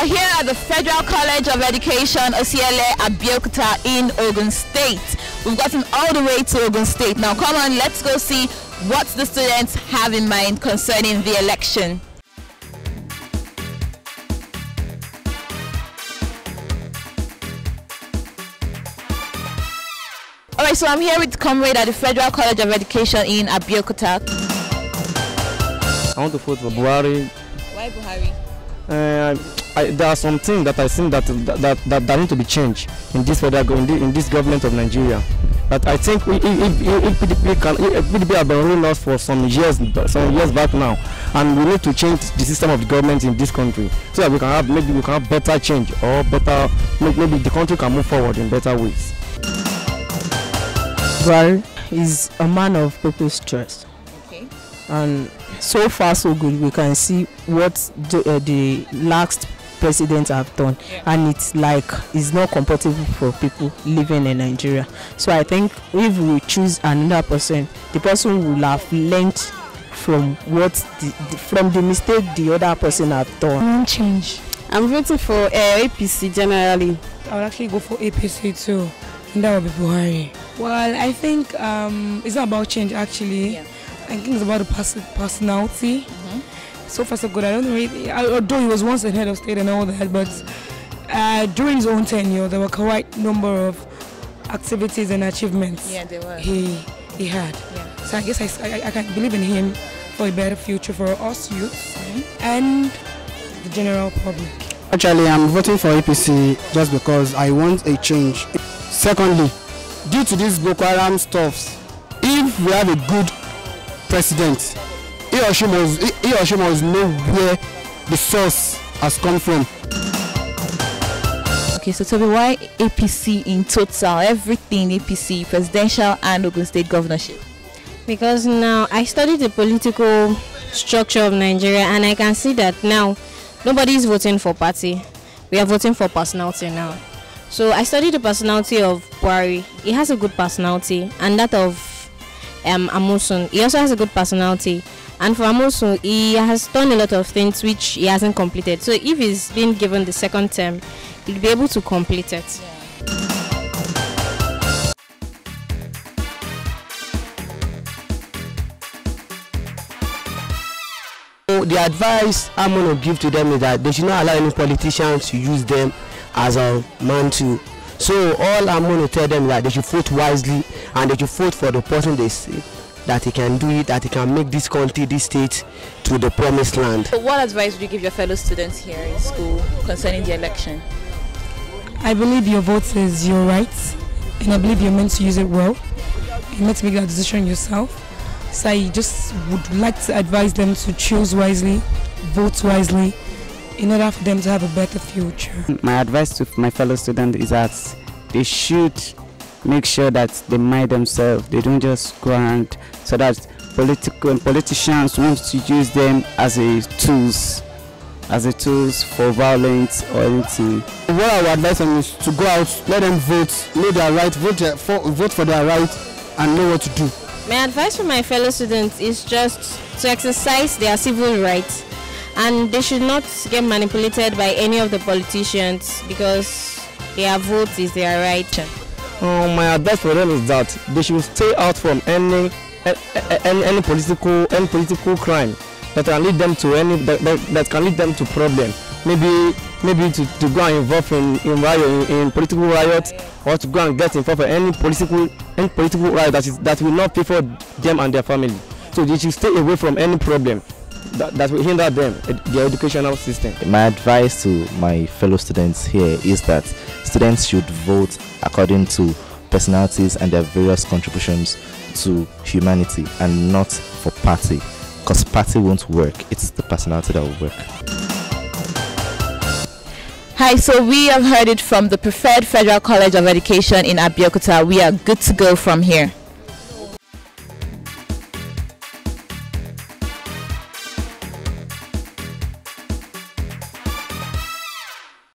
We're here at the Federal College of Education, Osiele Abeokuta in Ogun State. We've gotten all the way to Ogun State. Now come on, let's go see what the students have in mind concerning the election. Alright, so I'm here with Comrade at the Federal College of Education in Abeokuta. I want to vote for Buhari. Why Buhari? Uh, I, there are some things that I think that that, that, that, that need to be changed in this federal in, the, in this government of Nigeria. But I think we, if, if, if PDP can, if PDP have been ruling us for some years, some years back now, and we need to change the system of the government in this country so that we can have maybe we can have better change or better maybe the country can move forward in better ways. Buhari is a man of people's trust Okay. and so far so good we can see what the, uh, the last president have done Yeah. and it's like it's not comfortable for people living in nigeria so i think if we choose another person the person will have learnt from what the, the from the mistake the other person have done want change. I'm voting for uh, APC generally. I would actually go for APC too, and that would be Buhari. Well, I think um, it's not about change actually. Yeah. I think it's about the pers- personality. Mhm. So far, so good. I don't really, although he was once the head of state and all that, but uh, during his own tenure, there were quite a number of activities and achievements Yeah, they were. he he had. Yeah. So I guess I I can believe in him for a better future for us youths Mhm. and the general public. Actually, I'm voting for APC just because I want a change. Secondly, due to these Boko Haram stuffs, if we have a good president, he or she must, he, he or she must know where the source has come from. Okay, so Toby, why APC in total? Everything APC, presidential and Ogun State governorship. Because now I studied the political structure of Nigeria and I can see that now nobody is voting for party. We are voting for personality now. So I studied the personality of Buhari. He has a good personality and that of um, Amosun. He also has a good personality. And for Amosun, he has done a lot of things which he hasn't completed. So if he's been given the second term, he'll be able to complete it. So the advice I'm going to give to them is that they should not allow any politicians to use them as a mantle. So all I'm going to tell them is that they should vote wisely and they should vote for the person they see that he can do it, that he can make this country, this state to the promised land. So what advice would you give your fellow students here in school concerning the election? I believe your vote is your right, and I believe you're meant to use it well. You're meant to make that decision yourself. So I just would like to advise them to choose wisely, vote wisely, in order for them to have a better future. my advice to my fellow students is that they should make sure that they mind themselves they don't just go around so that political politicians want to use them as a tools as a tools for violence or anything What I would advise them is to go out, let them vote, know their right, vote, their, for, vote for their right, and know what to do. My advice for my fellow students is just to exercise their civil rights and they should not get manipulated by any of the politicians because their vote is their right. Uh, my advice for them is that they should stay out from any any, any political any political crime that can lead them to any that, that, that can lead them to problem. Maybe maybe to, to go and involve in in riot in, in political riot or to go and get involved in any political any political riot that is that will not favor them and their family. So they should stay away from any problem that, that will hinder them ed- their educational system. My advice to my fellow students here is that students should vote according to personalities and their various contributions to humanity and not for party because party won't work it's the personality that will work Hi, so we have heard it from the Preferred Federal College of Education in Abeokuta. We are good to go from here.